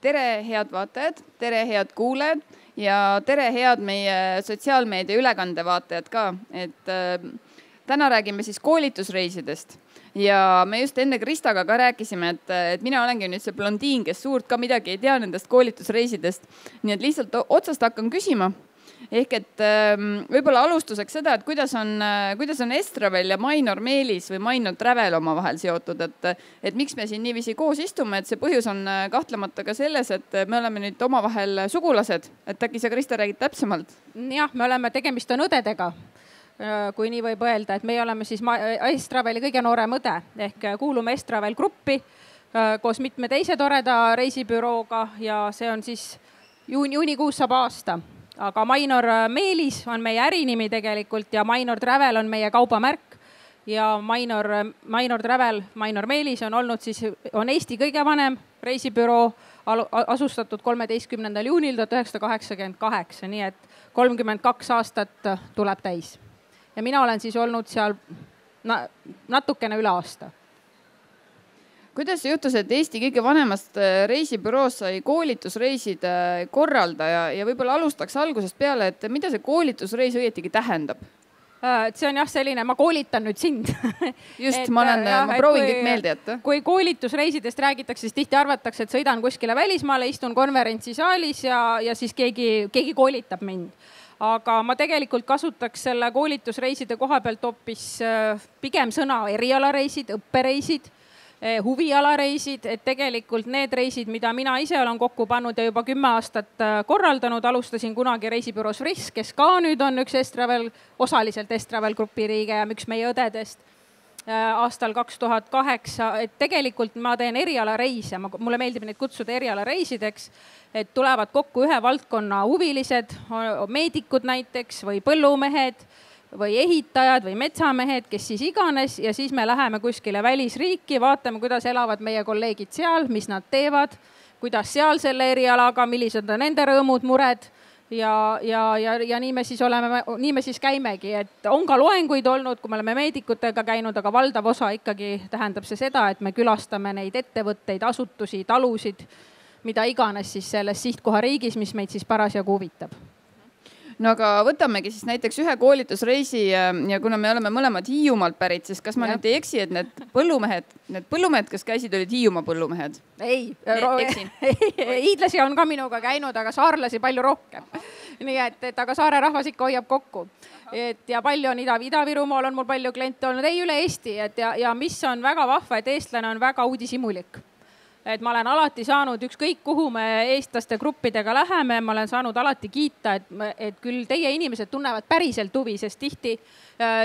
tere, head vaatajad, tere, head kuulajad ja tere, head meie sotsiaalmeedia ülekande vaatajad ka, et äh, täna räägime siis koolitusreisidest ja me just enne Kristaga ka rääkisime, et, et mina olengi nüüd see blondiin, kes suurt ka midagi ei tea nendest koolitusreisidest. nii et lihtsalt otsast hakkan küsima ehk et ähm, võib-olla alustuseks seda, et kuidas on, äh, kuidas on Estravel ja Mainor Meelis või Mainor Travel omavahel seotud, et, et miks me siin niiviisi koos istume, et see põhjus on äh, kahtlemata ka selles, et me oleme nüüd omavahel sugulased, et äkki sa, Krista, räägid täpsemalt? jah, me oleme, tegemist on õdedega. Äh, kui nii võib öelda, et meie oleme siis Estraveli kõige noorem õde. Ehk kuulume Estravel gruppi koos mitme teise toreda reisibürooga ja see on siis juuni, juunikuus saab aasta aga Mainor äh, Meelis on meie ärinimi tegelikult ja Mainor Travel on meie kaubamärk. ja Mainor, äh, Mainor Travel, Mainor Meelis on olnud siis, on Eesti kõige vanem reisibüroo, asustatud kolmeteistkümnendal juunil tuhat üheksasada kaheksakümmend kaheksa, nii et kolmkümmend kaks aastat äh, tuleb täis. ja mina olen siis olnud seal na, natukene üle aasta kuidas juhtus, et Eesti kõige vanemast äh, reisibüroost sai koolitusreiside korraldaja ja võib-olla alustaks algusest peale, et mida see koolitusreis õietigi tähendab? Äh, see on jah, selline, ma koolitan nüüd sind just, ma olen, äh, ma proovin kõik meelde jätta. kui koolitusreisidest räägitakse, siis tihti arvatakse, et sõidan kuskile välismaale, istun konverentsisaalis ja, ja siis keegi, keegi koolitab mind aga ma tegelikult kasutaks selle koolitusreiside koha pealt hoopis pigem sõna erialareisid, õppereisid huvialareisid, et tegelikult need reisid, mida mina ise olen kokku pannud ja juba kümme aastat äh, korraldanud, alustasin kunagi reisibüroos Frisk, kes ka nüüd on üks Estravel, osaliselt Estravel grupi liige ja üks meie õdedest äh, aastal kaks tuhat kaheksa, et tegelikult ma teen erialareise, mulle meeldib neid kutsuda erialareisideks, et tulevad kokku ühe valdkonna huvilised, meedikud näiteks või põllumehed või ehitajad või metsamehed, kes siis iganes ja siis me läheme kuskile välisriiki, vaatame, kuidas elavad meie kolleegid seal, mis nad teevad, kuidas seal selle erialaga, millised on nende rõõmud-mured ja, ja, ja, ja nii me siis oleme, nii me siis käimegi, et on ka loenguid olnud, kui me oleme meedikutega käinud, aga valdav osa ikkagi tähendab see seda, et me külastame neid ettevõtteid, asutusi, talusid, mida iganes siis selles sihtkohariigis, mis meid siis parasjagu huvitab no aga võtamegi siis näiteks ühe koolitusreisi ja, ja kuna me oleme mõlemad Hiiumaalt pärit, siis kas ma ja. nüüd ei eksi, et need põllumehed, need põllumehed, kes käisid, olid Hiiumaa põllumehed? ei, hiidlasi on ka minuga käinud, aga saarlasi palju rohkem. nii et, et aga saare rahvas ikka hoiab kokku et ja palju on Ida, Ida-Virumaal on mul palju kliente olnud, ei üle Eesti, et ja, ja mis on väga vahva, et eestlane on väga uudishimulik et ma olen alati saanud, ükskõik kuhu me eestlaste gruppidega läheme, ma olen saanud alati kiita, et, et küll teie inimesed tunnevad päriselt huvi, sest tihti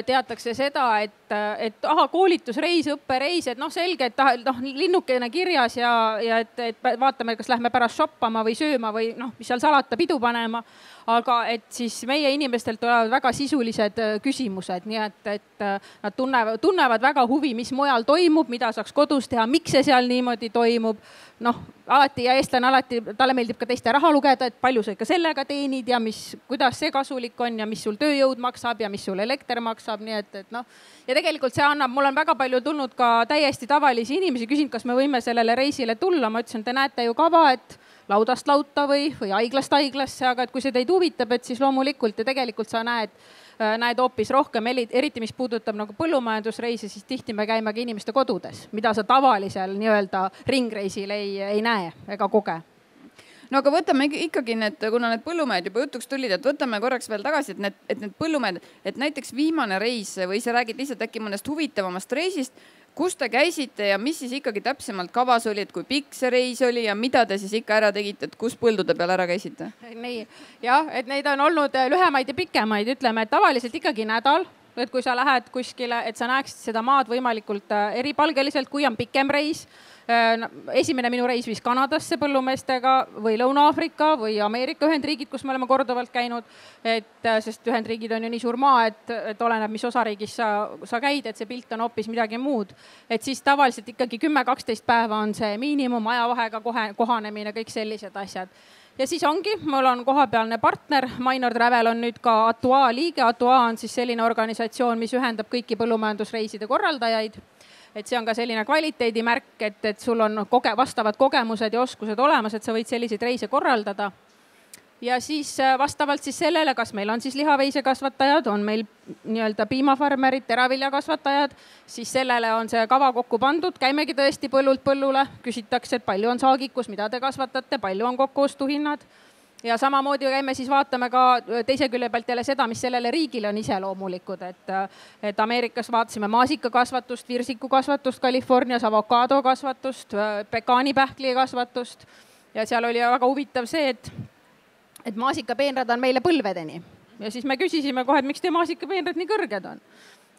teatakse seda, et, et ahah, koolitusreis, õppereis, et noh, selge, et noh, linnukene kirjas ja, ja et, et vaatame, kas lähme pärast shoppama või sööma või noh, mis seal salata, pidu panema aga et siis meie inimestelt tulevad väga sisulised äh, küsimused, nii et, et äh, nad tunnevad, tunnevad väga huvi, mis mujal toimub, mida saaks kodus teha, miks see seal niimoodi toimub. Noh, alati ja eestlane alati, talle meeldib ka teiste raha lugeda, et palju sa ikka sellega teenid ja mis, kuidas see kasulik on ja mis sul tööjõud maksab ja mis sul elekter maksab, nii et, et noh. ja tegelikult see annab, mul on väga palju tulnud ka täiesti tavalisi inimesi, küsinud, kas me võime sellele reisile tulla, ma ütlesin, te näete ju kava, et laudast lauta või, või haiglast haiglasse, aga et kui see teid huvitab, et siis loomulikult ja tegelikult sa näed, näed hoopis rohkem, eriti mis puudutab nagu põllumajandusreise, siis tihti me käime ka inimeste kodudes, mida sa tavalisel nii-öelda ringreisil ei, ei näe ega koge. No aga võtame ikkagi need, kuna need põllumehed juba jutuks tulid, et võtame korraks veel tagasi, et need, et need põllumehed, et näiteks viimane reis või sa räägid lihtsalt äkki mõnest huvitavamast reisist kus te käisite ja mis siis ikkagi täpsemalt kavas oli, et kui pikk see reis oli ja mida te siis ikka ära tegite, et kus põldude peal ära käisite? nii jah, et neid on olnud äh, lühemaid ja pikemaid, ütleme, tavaliselt ikkagi nädal et kui sa lähed kuskile, et sa näeksid seda maad võimalikult äh, eripalgeliselt, kui on pikem reis esimene minu reis viis Kanadasse põllumeestega või Lõuna-Aafrika või Ameerika Ühendriigid, kus me oleme korduvalt käinud. et äh, sest Ühendriigid on ju nii suur maa, et, et oleneb, mis osariigis sa, sa käid, et see pilt on hoopis midagi muud. et siis tavaliselt ikkagi kümme, kaksteist päeva on see miinimum, ajavahega kohe kohanemine, kõik sellised asjad ja siis ongi, mul on kohapealne partner, Mainor Travel on nüüd ka Atua liige, Atua on siis selline organisatsioon, mis ühendab kõiki põllumajandusreiside korraldajaid. Et see on ka selline kvaliteedimärk, et, et sul on koge-, vastavad kogemused ja oskused olemas, et sa võid selliseid reise korraldada ja siis äh, vastavalt siis sellele, kas meil on siis lihaveisekasvatajad, on meil nii-öelda piimafarmerid, teraviljakasvatajad, siis sellele on see kava kokku pandud, käimegi tõesti põllult põllule, küsitakse, et palju on saagikus, mida te kasvatate, palju on kokkuostuhinnad ja samamoodi käime siis vaatame ka äh, teise külje pealt jälle seda, mis sellele riigile on iseloomulikud, et, äh, et Ameerikas vaatasime maasikakasvatust, virsikukasvatust Californias, avokaadokasvatust, pekaanipähkli kasvatust ja seal oli väga huvitav see, et et maasikapeenrad on meile põlvedeni. Ja siis me küsisime kohe, et miks teie maasikapeenrad nii kõrged on.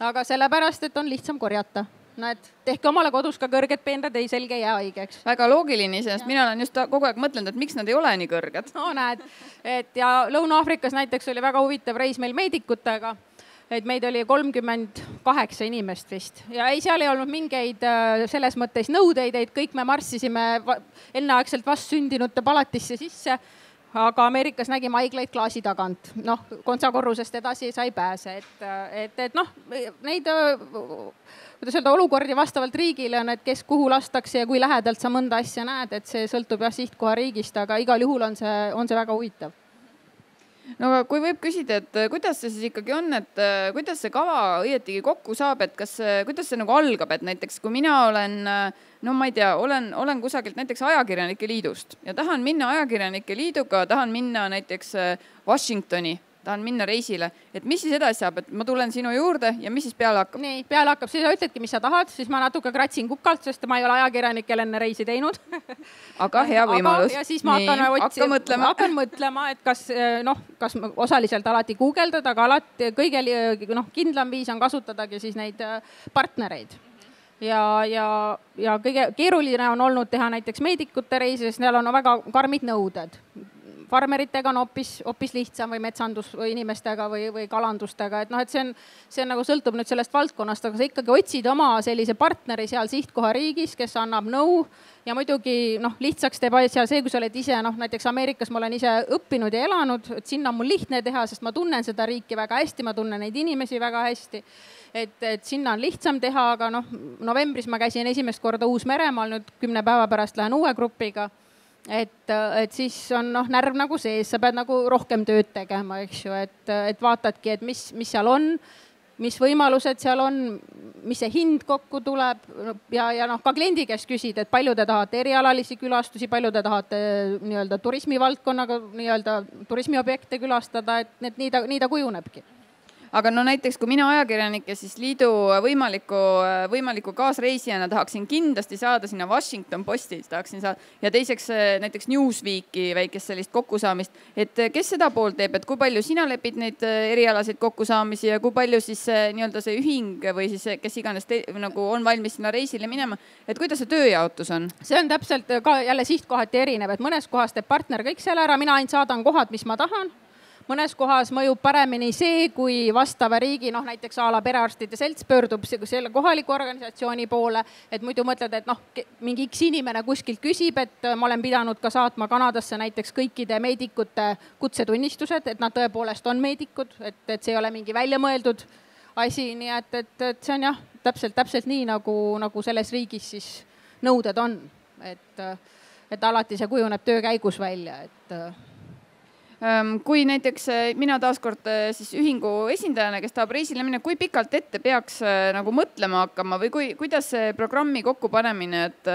aga sellepärast, et on lihtsam korjata. Näed, tehke omale kodus ka kõrged peenrad, ei selge ei jää haigeks. väga loogiline iseenesest, mina olen just kogu aeg mõtelnud, et miks nad ei ole nii kõrged. no näed, et ja Lõuna-Aafrikas näiteks oli väga huvitav reis meil meedikutega. Et meid oli kolmkümmend kaheksa inimest vist. Ja ei, seal ei olnud mingeid äh, selles mõttes nõudeid, et kõik me marssisime enneaegselt vastsündinute palatisse sisse aga Ameerikas nägime haiglaid klaasi tagant, noh, kontsakorrusest edasi sa ei pääse, et, et, et noh, neid kuidas öelda, olukordi vastavalt riigile on, et kes kuhu lastakse ja kui lähedalt sa mõnda asja näed, et see sõltub jah sihtkoha riigist, aga igal juhul on see, on see väga huvitav no aga kui võib küsida, et kuidas see siis ikkagi on, et kuidas see kava õietigi kokku saab, et kas, kuidas see nagu algab, et näiteks kui mina olen äh, no ma ei tea, olen, olen kusagilt näiteks Ajakirjanike Liidust ja tahan minna Ajakirjanike Liiduga, tahan minna näiteks äh, Washingtoni tahan minna reisile, et mis siis edasi saab, et ma tulen sinu juurde ja mis siis peale hakkab? nii, peale hakkab, siis sa ütledki, mis sa tahad, siis ma natuke kratsin kukalt, sest ma ei ole ajakirjanikel enne reisi teinud aga hea võimalus. ja siis ma nii, hakkan otsima, hakkan mõtlema, et kas äh, noh, kas osaliselt alati guugeldada, aga alati kõige noh, kindlam viis on kasutadagi siis neid äh, partnereid ja, ja, ja kõige keeruline on olnud teha näiteks meedikute reise, sest neil on väga karmid nõuded. Farmeritega on hoopis, hoopis lihtsam või metsandusinimestega või, või kalandustega, et noh, et see on, see on nagu sõltub nüüd sellest valdkonnast, aga sa ikkagi otsid oma sellise partneri seal sihtkohariigis, kes annab nõu ja muidugi noh, lihtsaks teeb asja see, kui sa oled ise noh, näiteks Ameerikas ma olen ise õppinud ja elanud, et sinna on mul lihtne teha, sest ma tunnen seda riiki väga hästi, ma tunnen neid inimesi väga hästi et, et sinna on lihtsam teha, aga noh, novembris ma käisin esimest korda Uus-Meremaal, nüüd kümne päeva pärast lähen uue grupiga. Et, et siis on noh, närv nagu sees, sa pead nagu rohkem tööd tegema, eks ju, et, et vaatadki, et mis, mis seal on mis võimalused seal on, mis see hind kokku tuleb. Ja, ja noh, ka kliendi käest küsida, et palju te tahate erialalisi külastusi, palju te tahate nii-öelda turismivaldkonnaga nii-öelda turismiobjekte külastada, et need nii ta, nii ta kujunebki aga no näiteks, kui mina ajakirjanik ja siis liidu võimaliku, võimaliku kaasreisijana tahaksin kindlasti saada sinna Washington Posti, tahaksin saada ja teiseks näiteks Newsweeki väikest sellist kokkusaamist, et kes seda poolt teeb, et kui palju sina lepid neid erialaseid kokkusaamisi ja kui palju siis nii-öelda see ühing või siis kes iganes te, nagu on valmis sinna reisile minema, et kuidas see tööjaotus on? see on täpselt ka jälle sihtkohati erinev, et mõnes kohas teeb partner kõik selle ära, mina ainult saadan kohad, mis ma tahan mõnes kohas mõjub paremini see, kui vastava riigi noh, näiteks a la perearstide selts pöördub selle kohaliku organisatsiooni poole, et muidu mõtled, et noh, mingi X inimene kuskilt küsib, et ma olen pidanud ka saatma Kanadasse näiteks kõikide meedikute kutsetunnistused, et nad tõepoolest on meedikud, et, et see ei ole mingi väljamõeldud asi, nii et, et, et see on jah, täpselt, täpselt nii nagu, nagu selles riigis siis nõuded on, et, et alati see kujuneb töö käigus välja, et Ehm, kui näiteks eh, mina taaskord eh, siis ühingu esindajana, kes tahab reisile minna, kui pikalt ette peaks eh, nagu mõtlema hakkama või kui, kuidas see programmi kokkupanemine, et,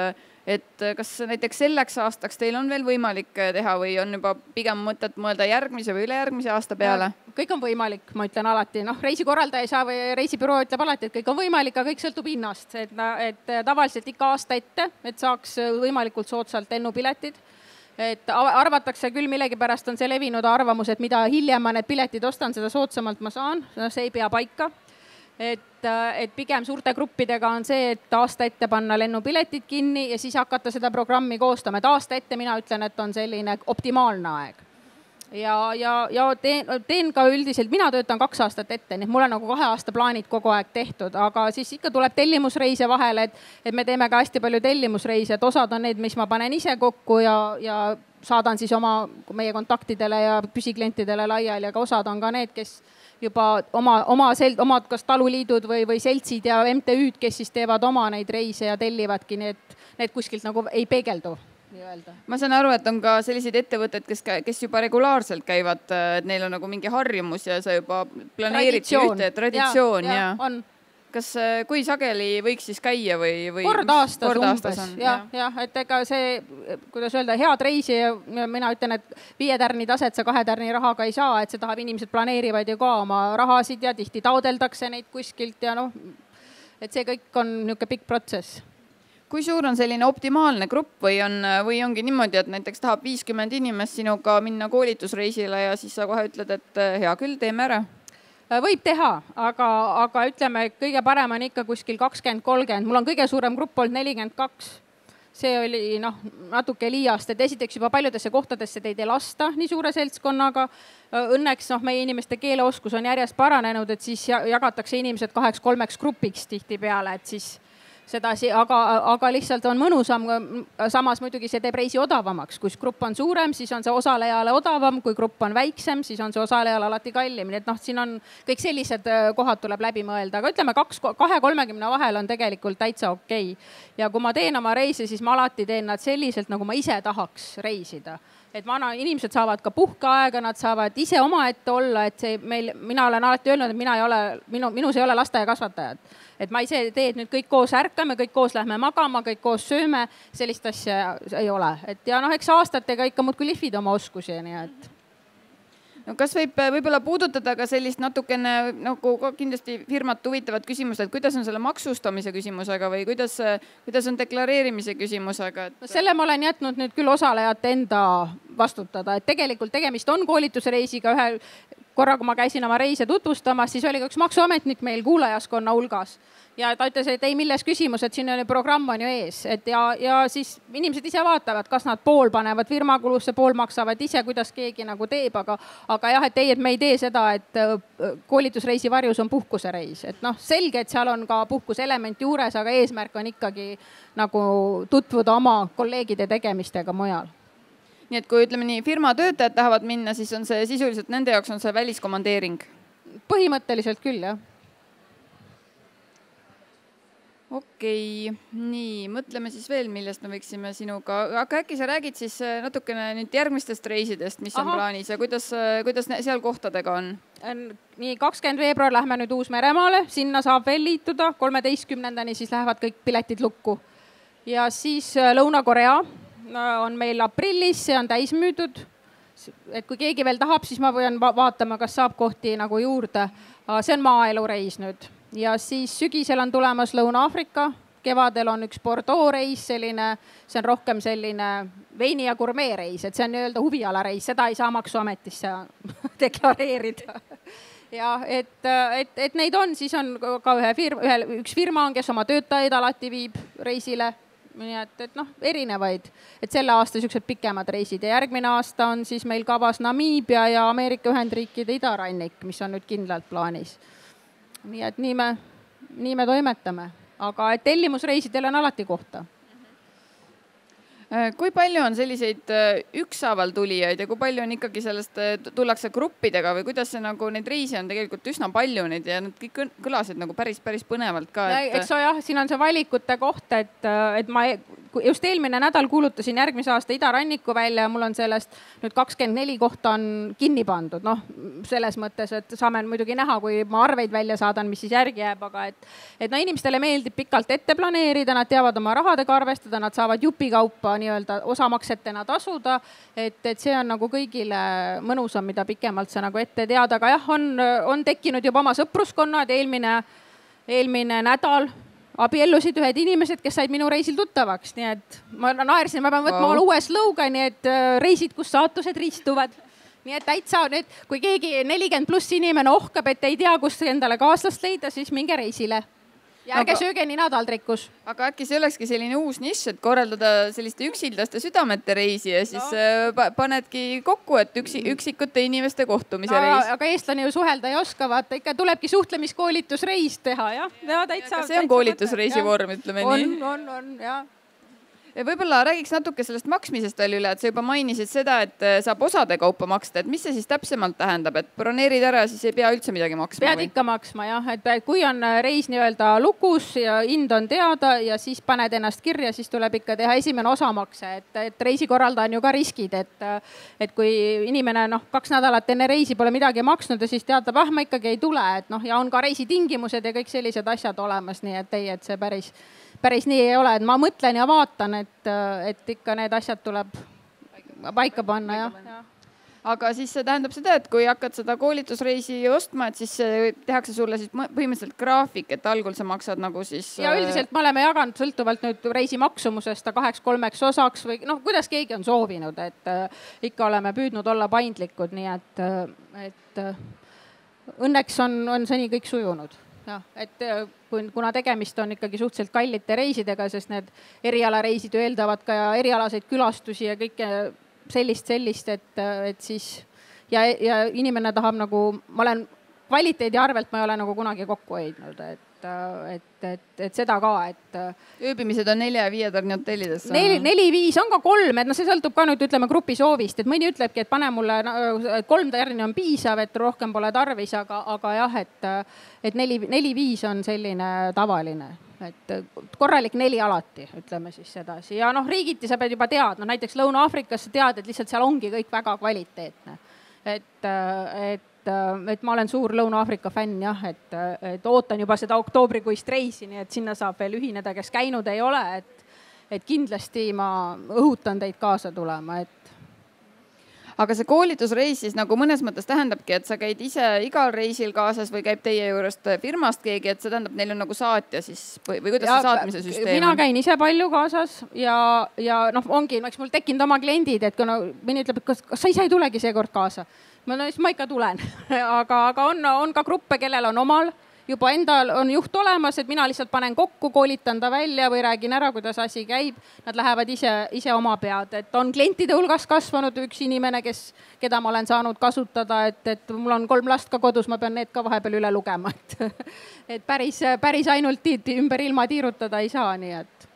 et kas näiteks selleks aastaks teil on veel võimalik teha või on juba pigem mõtet mõelda järgmise või ülejärgmise aasta peale? kõik on võimalik, ma ütlen alati, noh, reisikorraldaja ei saa või reisibüroo ütleb alati, et kõik on võimalik, aga kõik sõltub hinnast, et, et tavaliselt ikka aasta ette, et saaks võimalikult soodsalt lennupiletid et arvatakse küll, millegipärast on see levinud arvamus, et mida hiljem ma need piletid ostan, seda soodsamalt ma saan, no see ei pea paika. et, et pigem suurte gruppidega on see, et aasta ette panna lennupiletid kinni ja siis hakata seda programmi koostama, et aasta ette mina ütlen, et on selline optimaalne aeg ja, ja, ja teen, teen ka üldiselt, mina töötan kaks aastat ette, nii et mul on nagu kahe aasta plaanid kogu aeg tehtud, aga siis ikka tuleb tellimusreise vahele, et, et me teeme ka hästi palju tellimusreise, et osad on need, mis ma panen ise kokku ja, ja saadan siis oma, meie kontaktidele ja püsiklientidele laiali, aga osad on ka need, kes juba oma, oma sel-, omad kas taluliidud või, või seltsid ja MTÜ-d, kes siis teevad oma neid reise ja tellivadki need, need kuskilt nagu ei peegeldu nii-öelda. ma saan aru, et on ka selliseid ettevõtteid, kes, kes juba regulaarselt käivad, et neil on nagu mingi harjumus ja sa juba planeerid ühte traditsioon ja, ja. ja. kas, äh, kui sageli võiks siis käia või, või? kord aastas kord umbes jah, jah, et ega see, kuidas öelda, head reisi ja mina ütlen, et viie tärni taset sa kahe tärni rahaga ei saa, et see tahab, inimesed planeerivad ju ka oma rahasid ja tihti taodeldakse neid kuskilt ja noh, et see kõik on niisugune pikk protsess kui suur on selline optimaalne grupp või on, või ongi niimoodi, et näiteks tahab viiskümmend inimest sinuga minna koolitusreisile ja siis sa kohe ütled, et hea küll, teeme ära Äh, võib teha, aga, aga ütleme, kõige parem on ikka kuskil kakskümmend, kolmkümmend, mul on kõige suurem grupp olnud nelikümmend kaks. see oli noh, natuke liiast, et esiteks juba paljudesse kohtadesse teid ei lasta nii suure seltskonnaga. Äh, õnneks noh, meie inimeste keeleoskus on järjest paranenud, et siis jagatakse inimesed kaheks-kolmeks grupiks tihtipeale, et siis sedasi, aga, aga lihtsalt on mõnusam. samas muidugi see teeb reisi odavamaks, kui grupp on suurem, siis on see osalejale odavam, kui grupp on väiksem, siis on see osalejale alati kallim, nii et noh, siin on kõik sellised kohad tuleb läbi mõelda, aga ütleme kaks, kahe-kolmekümne vahel on tegelikult täitsa okei. Okay.. ja kui ma teen oma reise, siis ma alati teen nad selliselt, nagu ma ise tahaks reisida et vana, inimesed saavad ka puhkeaega, nad saavad ise omaette olla, et see meil, mina olen alati öelnud, et mina ei ole, minu, minus ei ole lasteaiakasvatajat. et ma ise tee, et nüüd kõik koos ärkame, kõik koos lähme magama, kõik koos sööme, sellist asja ei ole, et ja noh, eks aastatega ikka muudkui lihvid oma oskusi, nii et no kas võib võib-olla puudutada ka sellist natukene nagu ka kindlasti firmat huvitavat küsimust, et kuidas on selle maksustamise küsimusega või kuidas, kuidas on deklareerimise küsimusega et...? no selle ma olen jätnud nüüd küll osalejate enda vastutada, et tegelikult tegemist on koolitusreisiga ühe korra, kui ma käisin oma reise tutvustamas, siis oli ka üks maksuametnik meil kuulajaskonna hulgas ja ta ütles, et ei, milles küsimus, et siin on ju programm on ju ees, et ja, ja siis inimesed ise vaatavad, kas nad pool panevad firma kulusse, pool maksavad ise, kuidas keegi nagu teeb, aga, aga jah, et ei, et me ei tee seda, et äh, koolitusreisi varjus on puhkusereis, et noh, selge, et seal on ka puhkuseelement juures, aga eesmärk on ikkagi nagu tutvuda oma kolleegide tegemistega mujal. Nii et kui ütleme nii, firma töötajad tahavad minna, siis on see sisuliselt nende jaoks on see väliskomandeering? põhimõtteliselt küll, jah okei okay., nii, mõtleme siis veel, millest me võiksime sinuga, aga äkki sa räägid siis äh, natukene nüüd järgmistest reisidest, mis Aha. on plaanis ja kuidas, äh, kuidas seal kohtadega on? nii, kakskümmend veebruar lähme nüüd Uus-Meremaale, sinna saab veel liituda, kolmeteistkümnendani siis lähevad kõik piletid lukku. ja siis äh, Lõuna-Korea on meil aprillis, see on täis müüdud. et kui keegi veel tahab, siis ma pean va vaatama, kas saab kohti nagu juurde. see on maaelureis nüüd ja siis sügisel on tulemas Lõuna-Aafrika, kevadel on üks Bordeaux reis, selline, see on rohkem selline veini ja gurmee reis, et see on nii-öelda huvialareis, seda ei saa maksuametisse deklareerida. Ja et, et, et neid on, siis on ka ühe firma, ühel, üks firma on, kes oma töötajaid alati viib reisile. nii et, et noh, erinevaid, et selle aasta siuksed pikemad reisid. Ja järgmine aasta on siis meil kavas Namiibia ja Ameerika Ühendriikide idarannik, mis on nüüd kindlalt plaanis nii et nii me, nii me toimetame, aga et tellimusreisidel on alati kohta. Äh, kui palju on selliseid äh, ükshaaval tulijaid ja kui palju on ikkagi sellest, äh, tullakse gruppidega või kuidas see nagu neid reise on tegelikult üsna palju neid ja nad kõik kõlasid nagu päris, päris põnevalt ka et.... eks ole jah, siin on see valikute koht, et, et ma just eelmine nädal kuulutasin järgmise aasta idaranniku välja ja mul on sellest nüüd kakskümmend neli kohta on kinni pandud, noh selles mõttes, et saame muidugi näha, kui ma arveid välja saadan, mis siis järgi jääb, aga et, et no inimestele meeldib pikalt ette planeerida, nad teavad oma rahadega arvestada, nad saavad jupikaupa nii-öelda osamaksetena tasuda. et, et see on nagu kõigile mõnusam, mida pikemalt sa nagu ette tead, aga jah, on, on tekkinud juba oma sõpruskonnad, eelmine, eelmine nädal abiellusid ühed inimesed, kes said minu reisil tuttavaks, nii et ma naersin, ma pean võtma wow. uue slogani, et äh, reisid, kus saatused ristuvad nii et täitsa nüüd, kui keegi nelikümmend pluss inimene ohkab, et ei tea, kust endale kaaslast leida, siis minge reisile ja ärge aga, sööge nina taldrikus. aga äkki see olekski selline uus nišš, et korraldada selliste üksildaste südamete reisi ja siis no. Äh, panedki kokku, et üksi, üksikute inimeste kohtumise no, reis. aga eestlane ju suhelda ei oska, vaata ikka tulebki suhtlemiskoolitusreis teha jah, ja täitsa. see on koolitusreisi vorm, ütleme nii. on, on, on jah võib-olla räägiks natuke sellest maksmisest veel üle, et sa juba mainisid seda, et äh, saab osade kaupa maksta, et mis see siis täpsemalt tähendab, et broneerid ära, siis ei pea üldse midagi maksma? pead või? ikka maksma jah, et kui on äh, reis nii-öelda lukus ja hind on teada ja siis paned ennast kirja, siis tuleb ikka teha esimene osamakse, et, et reisikorraldaja on ju ka riskid, et, et kui inimene noh, kaks nädalat enne reisi pole midagi maksnud ja siis teatab, ah ma ikkagi ei tule, et noh, ja on ka reisitingimused ja kõik sellised asjad olemas, nii et ei, et see päris päris nii ei ole, et ma mõtlen ja vaatan, et, et ikka need asjad tuleb paika panna jah ja. aga siis see tähendab seda, et kui hakkad seda koolitusreisi ostma, et siis tehakse sulle siis põhimõtteliselt graafik, et algul sa maksad nagu siis. ja äh, üldiselt me oleme jaganud sõltuvalt nüüd reisi maksumusest ta kaheks-kolmeks osaks või noh, kuidas keegi on soovinud, et äh, ikka oleme püüdnud olla paindlikud, nii et, äh, et õnneks on, on seni kõik sujunud jah, et äh, kui, kuna tegemist on ikkagi suhteliselt kallite reisidega, sest need erialareisid ju eeldavad ka erialaseid külastusi ja kõike sellist, sellist, et, et siis ja, ja inimene tahab nagu, ma olen kvaliteedi arvelt ma ei ole nagu kunagi kokku hoidnud, et et, et, et seda ka, et. ööbimised on nelja ja viie tärni hotellides? neli, neli-viis on ka kolm, et noh, see sõltub ka nüüd ütleme grupi soovist, et mõni ütlebki, et pane mulle no, kolm tärni on piisav, et rohkem pole tarvis, aga, aga jah, et, et neli, neli-viis on selline tavaline et korralik neli alati, ütleme siis sedasi ja noh, riigiti sa pead juba teadma, näiteks Lõuna-Aafrikas sa tead, et lihtsalt seal ongi kõik väga kvaliteetne. et, et et, et ma olen suur Lõuna-Aafrika fänn jah, et, et ootan juba seda oktoobrikuist reisi, nii et sinna saab veel ühineda, kes käinud ei ole, et, et kindlasti ma õhutan teid kaasa tulema, et aga see koolitusreis siis nagu mõnes mõttes tähendabki, et sa käid ise igal reisil kaasas või käib teie juurest firmast keegi, et see tähendab, neil on nagu saatja siis või, või kuidas ja, see saatmise süsteem on? mina käin ise palju kaasas ja, ja noh, ongi, eks mul tekkinud oma kliendid, et kuna mõni ütleb, et kas, kas sa ise ei tulegi seekord kaasa ma no siis ma ikka tulen. Aga, aga on, on ka gruppe, kellel on omal. Juba endal on juht olemas, et mina lihtsalt panen kokku, koolitan ta välja või räägin ära, kuidas asi käib. Nad lähevad ise, ise oma pead, et on klientide hulgas kasvanud üks inimene, kes, keda ma olen saanud kasutada, et, et mul on kolm last ka kodus, ma pean need ka vahepeal üle lugema, et, et päris, päris ainult ümber ilma tiirutada ei saa, nii et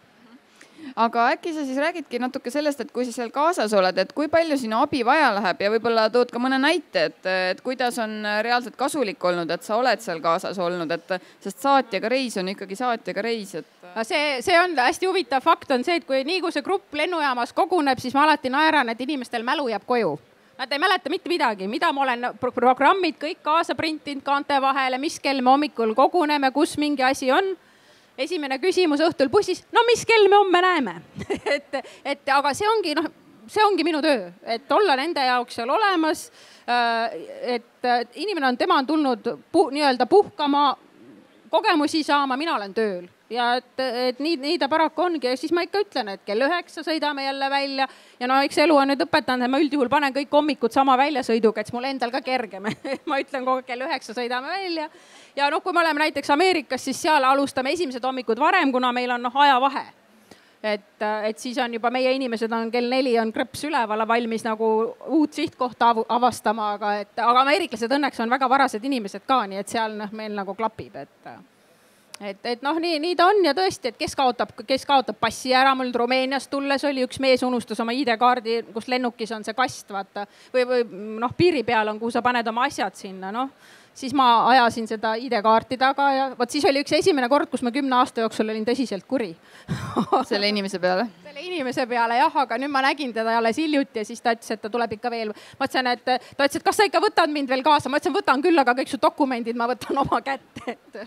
aga äkki sa siis räägidki natuke sellest, et kui sa seal kaasas oled, et kui palju sinu abi vaja läheb ja võib-olla tood ka mõne näite, et, et kuidas on reaalselt kasulik olnud, et sa oled seal kaasas olnud, et sest saatjaga reis on ikkagi saatjaga reis, et. see, see on hästi huvitav fakt on see, et kui nii kui see grupp lennujaamas koguneb, siis ma alati naeran, et inimestel mälu jääb koju Nad ei mäleta mitte midagi, mida ma olen pro, programmid kõik kaasa printinud kaante vahele, mis kell me hommikul koguneme, kus mingi asi on esimene küsimus õhtul bussis, no mis kell me homme näeme et, et aga see ongi noh, see ongi minu töö, et olla nende jaoks seal olemas. Äh, et inimene on, tema on tulnud puh, nii-öelda puhkama, kogemusi saama, mina olen tööl ja et, et nii, nii ta paraku ongi. Ja siis ma ikka ütlen, et kell üheksa sõidame jälle välja. Ja no eks elu on nüüd õpetanud, et ma üldjuhul panen kõik hommikud sama väljasõiduga, et siis mul endal ka kergem. Ma ütlen kogu aeg kell üheksa sõidame välja. Ja noh, kui me oleme näiteks Ameerikas, siis seal alustame esimesed hommikud varem, kuna meil on noh ajavahe. Et, et siis on juba meie inimesed on kell neli on krõps üleval, valmis nagu uut sihtkohta avastama, aga et, aga ameeriklased õnneks on väga varased inimesed ka, nii et seal noh, meil nagu klapib, et et, et noh, nii, nii ta on ja tõesti, et kes kaotab, kes kaotab passi ära, mul Rumeeniast tulles oli üks mees unustas oma ID-kaardi, kus lennukis on see kast, vaata. või, või noh, piiri peal on, kuhu sa paned oma asjad sinna, noh siis ma ajasin seda ID-kaarti taga ja vot siis oli üks esimene kord, kus ma kümne aasta jooksul olin tõsiselt kuri selle inimese peale? selle inimese peale jah, aga nüüd ma nägin teda alles hiljuti ja siis ta ütles, et ta tuleb ikka veel. ma ütlesin, et ta ütles, et kas sa ikka võtad mind veel kaasa, ma ütlesin, võtan küll, aga kõik su dokumendid ma võtan oma kätte, et.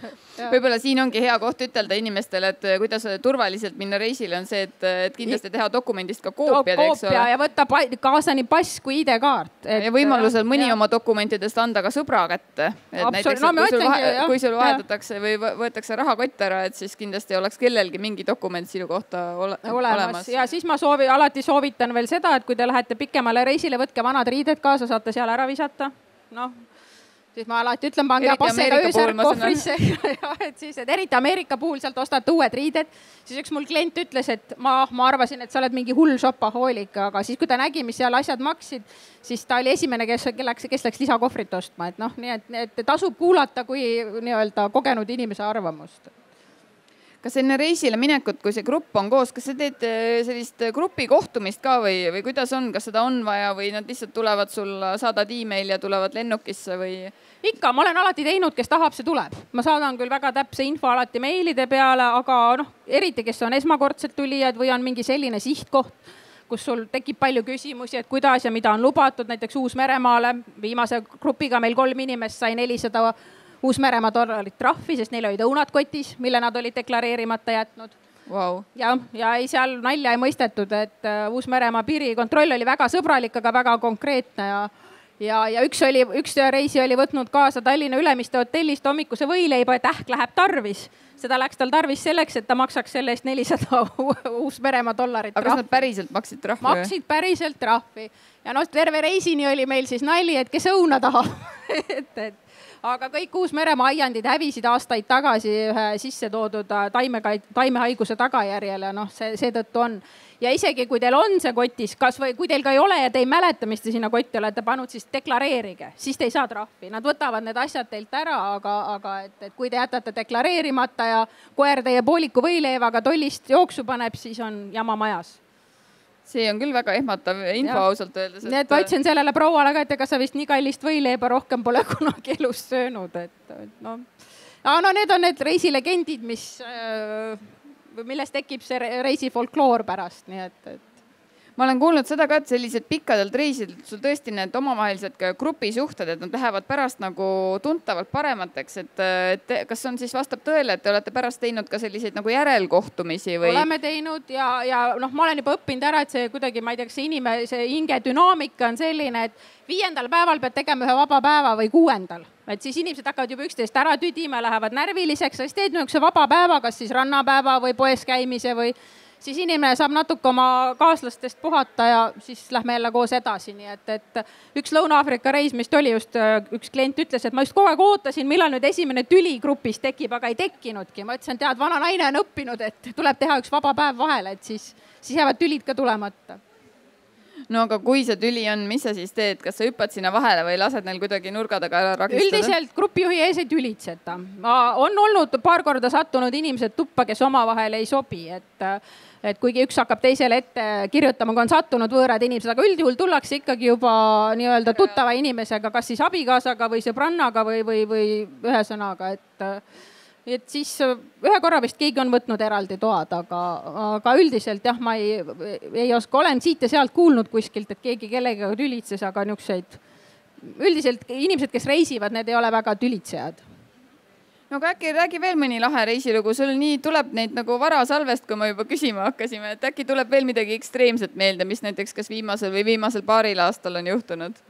võib-olla siin ongi hea koht ütelda inimestele, et kuidas turvaliselt minna reisile, on see, et, et kindlasti teha dokumendist ka koopiad, eks ole. ja võtta kaasa nii pass kui ID-kaart. ja võimalusel mõni ja. oma dokumentidest anda ka sõbra kätte näiteks no, kui, sul vahe, kui sul vahetatakse või võetakse rahakott ära, et siis kindlasti oleks kellelgi mingi dokument sinu kohta ole, olemas, olemas.. ja siis ma soovin, alati soovitan veel seda, et kui te lähete pikemale reisile, võtke vanad riided kaasa, saate seal ära visata. noh siis ma alati ütlen, pange passega öösel kohvrisse et siis, et eriti Ameerika puhul sealt ostate uued riided. siis üks mul klient ütles, et ma, ma arvasin, et sa oled mingi hull šopahoolik, aga siis, kui ta nägi, mis seal asjad maksid, siis ta oli esimene, kes, läks, kes läks lisakohvrit ostma, et noh, nii et, et tasub kuulata kui nii-öelda kogenud inimese arvamust kas enne reisile minekut, kui see grupp on koos, kas sa teed äh, sellist äh, grupi kohtumist ka või, või kuidas on, kas seda on vaja või nad lihtsalt tulevad sul, saadad emaili ja tulevad lennukisse või? Ikka, ma olen alati teinud, kes tahab, see tuleb. ma saadan küll väga täpse info alati meilide peale, aga noh, eriti, kes on esmakordselt tulijad või on mingi selline sihtkoht, kus sul tekib palju küsimusi, et kuidas ja mida on lubatud, näiteks Uus-Meremaale. viimase grupiga meil kolm inimest sai nelisada Uus-Meremaa dollarit trahvi, sest neil olid õunad kotis, mille nad olid deklareerimata jätnud wow.. jah, ja ei, seal nalja ei mõistetud, et äh, Uus-Meremaa piirikontroll oli väga sõbralik, aga väga konkreetne ja ja, ja üks oli, üks reisija oli võtnud kaasa Tallinna Ülemiste hotellist hommikuse võileiba, et ähk läheb tarvis. seda läks tal tarvis selleks, et ta maksaks selle eest nelisada Uus-Meremaa dollarit. aga kas nad päriselt maksid trahvi? maksid päriselt trahvi ja noh, terve reisini oli meil siis nali, et kes õuna tahab et, et aga kõik Uus-Meremaa aiandid hävisid aastaid tagasi ühe sisse toodud taimeka-, taimehaiguse tagajärjel ja noh, see seetõttu on. Ja isegi kui teil on see kotis, kasvõi kui teil ka ei ole ja te ei mäleta, mis te sinna kotti olete pannud, siis deklareerige, siis te ei saa trahvi. Nad võtavad need asjad teilt ära, aga, aga et, et kui te jätate deklareerimata ja koer teie pooliku võileivaga tollist jooksu paneb, siis on jama majas see on küll väga ehmatav info ausalt öeldes et.... nii et ma ütlesin sellele prouale ka, et ega sa vist nii kallist võileiba rohkem pole kunagi elus söönud, et, noh. aga no need on need reisilegendid, mis, äh, millest tekib see reisi folkloor pärast, nii et, et ma olen kuulnud seda ka, et sellised pikkadelt reisidelt sul tõesti need omavahelised grupisuhted, et nad lähevad pärast nagu tuntavalt paremateks, et, et kas on siis, vastab tõele, et te olete pärast teinud ka selliseid nagu järelkohtumisi või? oleme teinud ja, ja noh, ma olen juba õppinud ära, et see kuidagi, ma ei tea, kas see inimese hinge dünaamika on selline, et viiendal päeval pead tegema ühe vaba päeva või kuuendal et siis inimesed hakkavad juba üksteist ära tüdima, lähevad närviliseks, siis teed niisuguse vaba päeva, kas siis rannapäeva või poes käimise või siis inimene saab natuke oma kaaslastest puhata ja siis lähme jälle koos edasi, nii et, et üks Lõuna-Aafrika reis, mis oli just, äh, üks klient ütles, et ma just kogu aeg ootasin, millal nüüd esimene tüli grupis tekib, aga ei tekkinudki. ma ütlesin, tead, vana naine on õppinud, et tuleb teha üks vaba päev vahele, et siis, siis jäävad tülid ka tulemata no aga kui see tüli on, mis sa siis teed, kas sa hüppad sinna vahele või lased neil kuidagi nurga taga ära ragistada? üldiselt grupijuhi ees ei tülitseta. on olnud paar korda sattunud inimesed tuppa, kes omavahel ei sobi, et et kuigi üks hakkab teisele ette kirjutama, kui on sattunud võõrad inimesed, aga üldjuhul tullakse ikkagi juba nii-öelda tuttava inimesega, kas siis abikaasaga või sõbrannaga või, või, või ühesõnaga, et et siis äh, ühe korra vist keegi on võtnud eraldi toad, aga, aga üldiselt jah, ma ei, ei oska, olen siit ja sealt kuulnud kuskilt, et keegi kellegagi tülitses, aga niisuguseid üldiselt inimesed, kes reisivad, need ei ole väga tülitsejad aga äkki räägi veel mõni lahe reisilugu, sul nii tuleb neid nagu varasalvest, kui me juba küsima hakkasime, et äkki tuleb veel midagi ekstreemset meelde, mis näiteks kas viimasel või viimasel paaril aastal on juhtunud?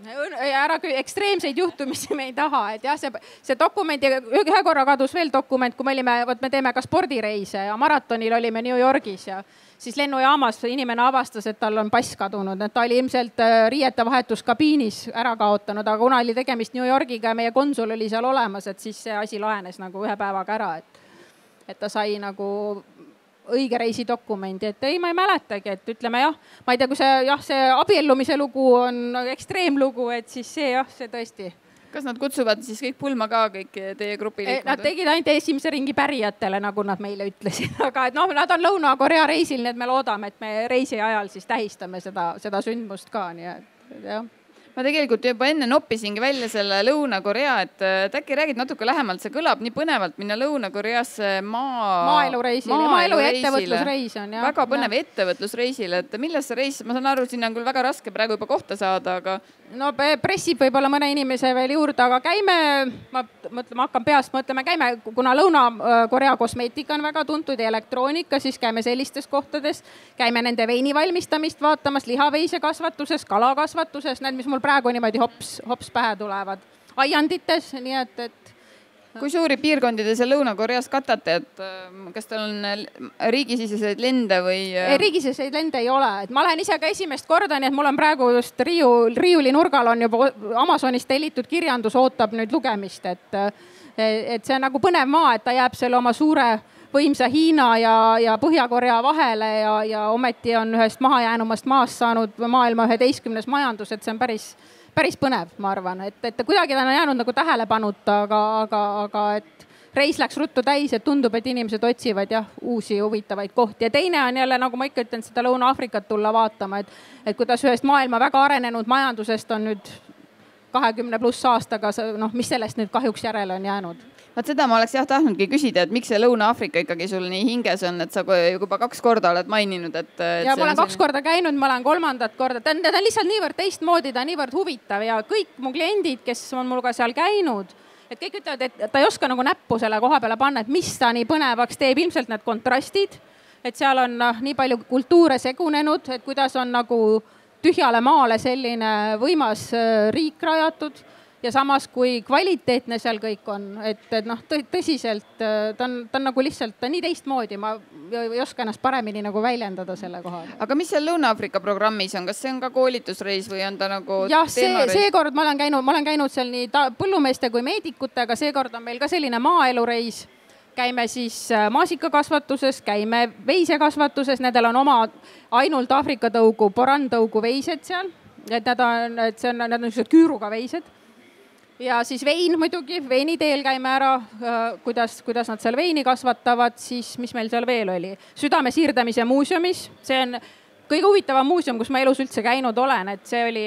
ära küll, ekstreemseid juhtumisi me ei taha, et jah, see, see dokumendi, ühe korra kadus veel dokument, kui me olime, vot me teeme ka spordireise ja maratonil olime New Yorgis ja siis lennujaamas inimene avastas, et tal on pass kadunud, et ta oli ilmselt äh, riiete vahetuskabiinis ära kaotanud, aga kuna oli tegemist New Yorgiga ja meie konsul oli seal olemas, et siis see asi lahenes nagu ühe päevaga ära, et, et ta sai nagu õige reisidokumendi, et ei, ma ei mäletagi, et ütleme jah, ma ei tea, kui see jah, see abiellumise lugu on ekstreemlugu, et siis see jah, see tõesti kas nad kutsuvad siis kõik pulma ka, kõik teie grupi eh, liikmed? Nad tegid ainult esimese ringi pärijatele, nagu nad meile ütlesid, aga et noh, nad on Lõuna-Korea reisil, nii et me loodame, et me reisi ajal siis tähistame seda, seda sündmust ka, nii et jah ma tegelikult juba enne noppisingi välja selle Lõuna-Korea, et äkki räägid natuke lähemalt, see kõlab nii põnevalt minna Lõuna-Koreasse maa. maaelureisile maa, maaelu ja ettevõtlusreis on jah. väga põnev ja. ettevõtlusreisile, et milles see reis, ma saan aru, sinna on küll väga raske praegu juba kohta saada, aga no pressib võib-olla mõne inimese veel juurde, aga käime, ma mõtlen, ma hakkan peast mõtlema, käime, kuna Lõuna-Korea kosmeetika on väga tuntud ja elektroonika, siis käime sellistes kohtades. käime nende veini valmistamist vaatamas, lihaveisekasvatuses, kalakasvatuses, need, mis mul praegu niimoodi hops, hops pähe tulevad. aiandites, nii et, et kui suuri piirkondi te seal Lõuna-Koreas katate, et ähm, kas teil on äh, riigisiseseid lende või? Äh? ei, riigisiseseid lende ei ole, et ma lähen ise ka esimest korda, nii et mul on praegu just riiu, riiuli nurgal on juba Amazonist tellitud kirjandus ootab nüüd lugemist, et, äh, et see on nagu põnev maa, et ta jääb selle oma suure võimsa Hiina ja, ja Põhja-Korea vahele ja, ja ometi on ühest mahajäänumast maast saanud maailma üheteistkümnes majandus, et see on päris päris põnev, ma arvan, et, et kuidagi ta on jäänud nagu tähelepanuta, aga, aga, aga et reis läks ruttu täis, et tundub, et inimesed otsivad jah, uusi huvitavaid kohti. Ja teine on jälle, nagu ma ikka ütlen, seda Lõuna-Aafrikat tulla vaatama, et, et kuidas ühest maailma väga arenenud majandusest on nüüd kahekümne pluss aastaga, noh, mis sellest nüüd kahjuks järele on jäänud vot seda ma oleks jah tahtnudki küsida, et miks see Lõuna-Aafrika ikkagi sul nii hinges on, et sa juba kaks korda oled maininud, et, et. ja ma olen kaks korda käinud, ma olen kolmandat korda, ta on, ta on lihtsalt niivõrd teistmoodi, ta on niivõrd huvitav ja kõik mu kliendid, kes on mul ka seal käinud et kõik ütlevad, et ta ei oska nagu näppu selle koha peale panna, et mis ta nii põnevaks teeb, ilmselt need kontrastid. et seal on noh, nii palju kultuure segunenud, et kuidas on nagu tühjale maale selline võimas äh, riik rajatud ja samas, kui kvaliteetne seal kõik on, et, et noh, tõsiselt äh, ta on, ta on nagu lihtsalt, ta nii teistmoodi, ma ei oska ennast paremini nagu väljendada selle koha peal. aga mis seal Lõuna-Aafrika programmis on, kas see on ka koolitusreis või on ta nagu? jah, see, seekord ma olen käinud, ma olen käinud seal nii põllumeeste kui meedikutega, seekord on meil ka selline maaelureis käime siis äh, maasikakasvatuses, käime veisekasvatuses, nendel on oma ainult Aafrika tõugu, porandtõugu veised seal. et nad on, et see on, nad on niisugused küüruga veised ja siis vein muidugi, veiniteel käime ära, äh, kuidas, kuidas nad seal veini kasvatavad, siis mis meil seal veel oli, südame siirdamise muuseumis, see on kõige huvitavam muuseum, kus ma elus üldse käinud olen, et see oli,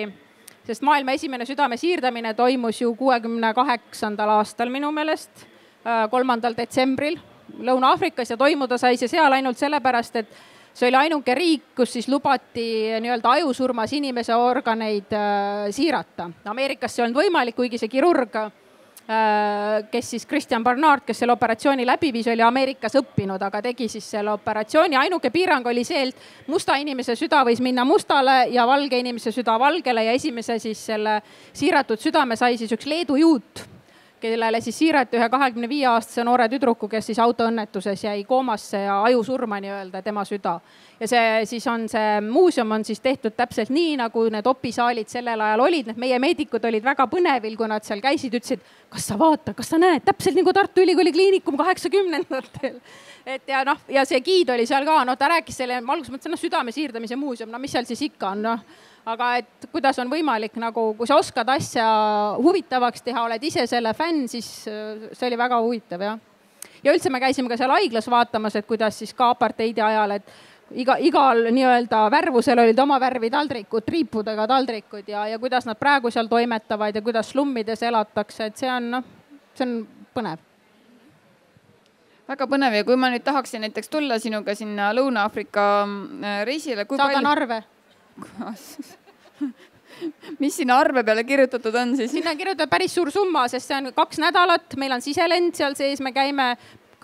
sest maailma esimene südame siirdamine toimus ju kuuekümne kaheksandal aastal minu meelest, äh, kolmandal detsembril Lõuna-Aafrikas ja toimuda sai see seal ainult sellepärast, et see oli ainuke riik, kus siis lubati nii-öelda ajusurmas inimese organeid äh, siirata. Ameerikas see ei olnud võimalik, kuigi see kirurg äh,, kes siis Christian Barnard, kes selle operatsiooni läbi viis, oli Ameerikas õppinud, aga tegi siis selle operatsiooni. ainuke piirang oli see, et musta inimese süda võis minna mustale ja valge inimese süda valgele ja esimese siis selle siiratud südame sai siis üks Leedu juut kellele siis siirati ühe kahekümne viie aastase noore tüdruku, kes siis autoõnnetuses jäi koomasse ja ajusurma nii-öelda, tema süda. ja see siis on see muuseum on siis tehtud täpselt nii, nagu need opisaalid sellel ajal olid, need meie meedikud olid väga põnevil, kui nad seal käisid, ütlesid, kas sa vaata, kas sa näed, täpselt nagu Tartu Ülikooli Kliinikum kaheksakümnendatel. et ja noh, ja see giid oli seal ka, no ta rääkis selle, ma alguses mõtlesin, noh südame siirdamise muuseum, no mis seal siis ikka on, noh aga et kuidas on võimalik nagu, kui sa oskad asja huvitavaks teha, oled ise selle fänn, siis äh, see oli väga huvitav jah. ja üldse me käisime ka seal haiglas vaatamas, et kuidas siis ka apartheidi ajal, et iga, igal nii-öelda värvusel olid oma värvi taldrikud, triipudega taldrikud ja, ja kuidas nad praegu seal toimetavad ja kuidas slummides elatakse, et see on noh, see on põnev väga põnev ja kui ma nüüd tahaksin näiteks tulla sinuga sinna Lõuna-Aafrika äh, reisile. saadan palju... arve mis sinna arve peale kirjutatud on siis? sinna on kirjutatud päris suur summa, sest see on kaks nädalat, meil on siselend seal sees, me käime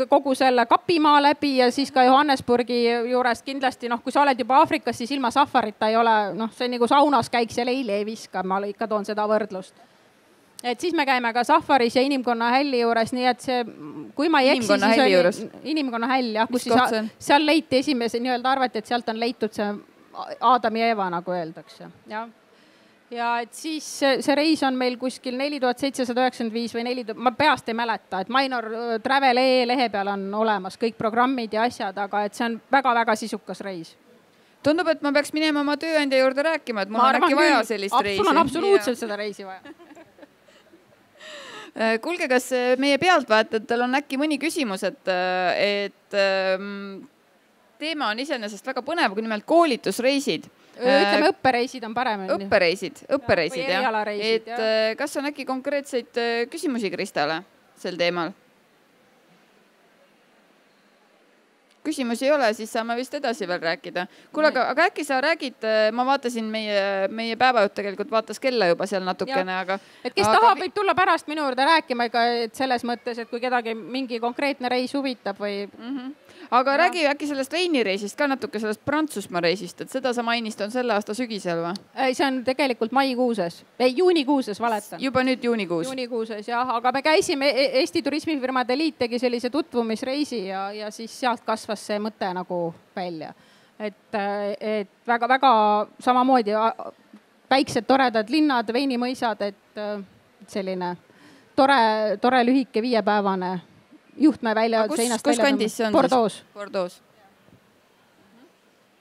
kogu selle Kapimaa läbi ja siis ka Johannesburgi juurest kindlasti noh, kui sa oled juba Aafrikas, siis ilma safarita ei ole noh, see on nagu saunas käik seal eile ei viska, ma ikka toon seda võrdlust. et siis me käime ka safaris ja inimkonna hälli juures, nii et see, kui ma ei eksi, siis oli inimkonna häll jah, kus siis seal leiti esimese nii-öelda arvati, et sealt on leitud see Aadam ja Eva, nagu öeldakse, jah. Ja et siis see, reis on meil kuskil neli tuhat seitsesada üheksakümmend viis või neli ma peast ei mäleta, et Minor äh, Travel.ee lehe peal on olemas kõik programmid ja asjad, aga et see on väga-väga sisukas reis. Tundub, et ma peaks minema oma tööandja juurde rääkima, et mul ma on äkki vaja sellist reisi. sul on absoluutselt seda reisi vaja. Äh, kuulge, kas äh, meie pealtvaatajatel on äkki mõni küsimus, et, et ähm, teema on iseenesest väga põnev, nimelt koolitusreisid ütleme, õppereisid on parem. õppereisid, õppereisid ja, jah. et ja. kas on äkki konkreetseid küsimusi Kristale sel teemal? küsimusi ei ole, siis saame vist edasi veel rääkida. kuule, aga, aga äkki sa räägid, ma vaatasin meie, meie päevajuht tegelikult vaatas kella juba seal natukene, aga. et kes aga... tahab, võib tulla pärast minu juurde rääkima, ega et selles mõttes, et kui kedagi mingi konkreetne reis huvitab või mm. -hmm aga ja. räägi äkki sellest veinireisist ka natuke, sellest Prantsusmaa reisist, et seda sa mainisid, on selle aasta sügisel või? ei, see on tegelikult maikuuses, ei juunikuuses, valetan. juba nüüd juunikuus? juunikuuses jah, aga me käisime, e-, Eesti Turismifirmade Liit tegi sellise tutvumisreisi ja, ja siis sealt kasvas see mõte nagu välja. et, et väga-väga samamoodi väiksed toredad linnad, veinimõisad, et selline tore, tore lühike viiepäevane juhtme välja seinast kus välja. see Bordeaux. Bordeaux.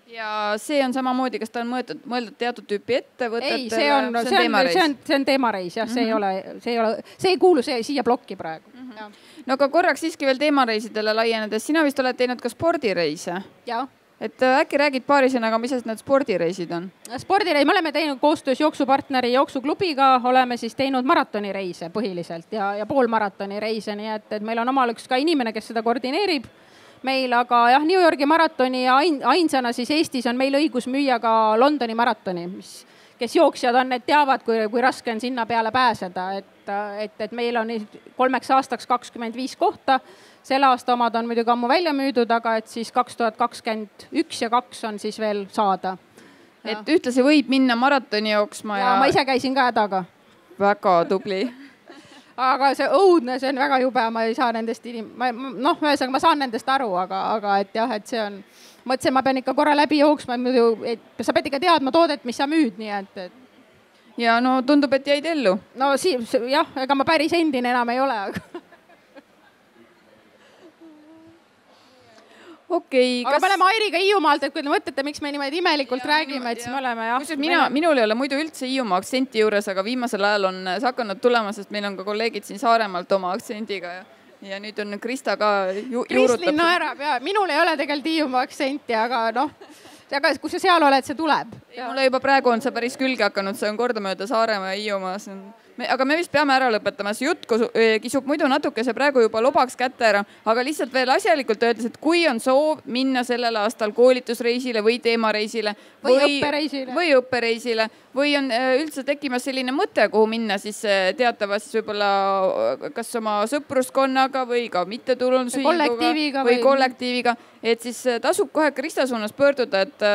ja see on samamoodi, kas ta on mõeldud, mõeldud teatud tüüpi ettevõtetele? ei, see on, see on, see on, see on teemareis jah mm, -hmm. see ei mhm. ole, see ei ole, see ei kuulu see, siia plokki praegu mm. -hmm no aga korraks siiski veel teemareisidele laienedes, sina vist oled teinud ka spordireise? jah et äh, äkki räägid paari sõnaga, mis need spordireisid on? spordireis, me oleme teinud koostöös jooksupartneri jooksuklubiga, oleme siis teinud maratonireise põhiliselt ja, ja poolmaratoni reise, nii et, et meil on omal üks ka inimene, kes seda koordineerib. Meil, aga jah, New Yorgi maratoni ja ain, ainsana siis Eestis on meil õigus müüa ka Londoni maratoni, mis, kes jooksjad on, need teavad, kui, kui raske on sinna peale pääseda, et, et, et meil on kolmeks aastaks kakskümmend viis kohta selle aasta omad on muidugi ammu välja müüdud, aga et siis kaks tuhat kakskümmend üks ja kaks on siis veel saada. et ühtlasi võib minna maratoni jooksma ja, ja.... ma ise käisin ka hädaga. väga tubli aga see õudne, see on väga jube, ma ei saa nendest inim-, ma noh, ühesõnaga ma saan nendest aru, aga, aga et jah, et see on, mõtlesin, ma pean ikka korra läbi jooksma, muidu, et sa pead ikka teadma toodet, mis sa müüd, nii et, et ja no tundub, et jäid ellu. no si-, jah, ega ma päris endine enam ei ole, aga okei okay,. aga kas... me oleme Airiga Hiiumaalt, et kui te mõtlete, miks me niimoodi imelikult ja, räägime, et siis me oleme jah. kusjuures mina, minul ei ole muidu üldse Hiiumaa aktsenti juures, aga viimasel ajal on see hakanud tulema, sest meil on ka kolleegid siin Saaremaalt oma aktsendiga ja ja nüüd on Krista ka ju, Kristlin naerab ja minul ei ole tegelikult Hiiumaa aktsenti, aga noh, aga kui sa seal oled, see tuleb. mulle juba praegu on see päris külge hakanud, see on kordamööda Saaremaa ja Hiiumaa, see on me, aga me vist peame ära lõpetama, see jutt kisub muidu natukese praegu juba lobaks kätte ära, aga lihtsalt veel asjalikult öeldes, et kui on soov minna sellel aastal koolitusreisile või teemareisile või, või õppereisile. või õppereisile või on üldse tekkimas selline mõte, kuhu minna, siis teatava siis võib-olla kas oma sõpruskonnaga või ka mittetulundusühinguga või kollektiiviga, et siis tasub kohe Krista suunas pöörduda, et,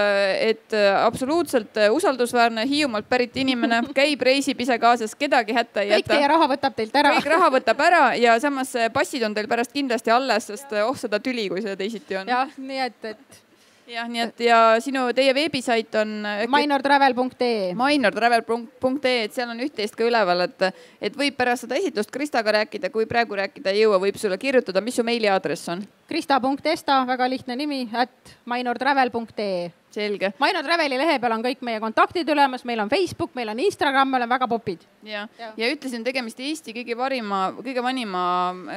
et absoluutselt usaldusväärne Hiiumaalt pärit inimene käib, reisib ise kaasas, kedagi kedagi hätta ei jäta. kõik teie raha võtab teilt ära. kõik raha võtab ära ja samas passid on teil pärast kindlasti alles, sest oh seda tüli, kui see teisiti on. jah, nii et, et jah, nii et ja sinu, teie veebisait on. minortravel.ee. minortravel.ee, et seal on üht-teist ka üleval, et, et võib pärast seda esitlust Kristaga rääkida, kui praegu rääkida ei jõua, võib sulle kirjutada, mis su meiliaadress on? krista.esta, väga lihtne nimi, at minortravel.ee selge. Maino Traveli lehe peal on kõik meie kontaktid ülemas, meil on Facebook, meil on Instagram, me oleme väga popid. ja, ja., ja ütlesin, tegemist Eesti kõige parima, kõige vanima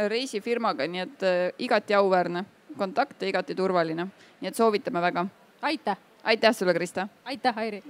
reisifirmaga, nii et äh, igati auväärne kontakt ja igati turvaline. Nii et soovitame väga. aitäh. aitäh sulle, Krista. aitäh, Airi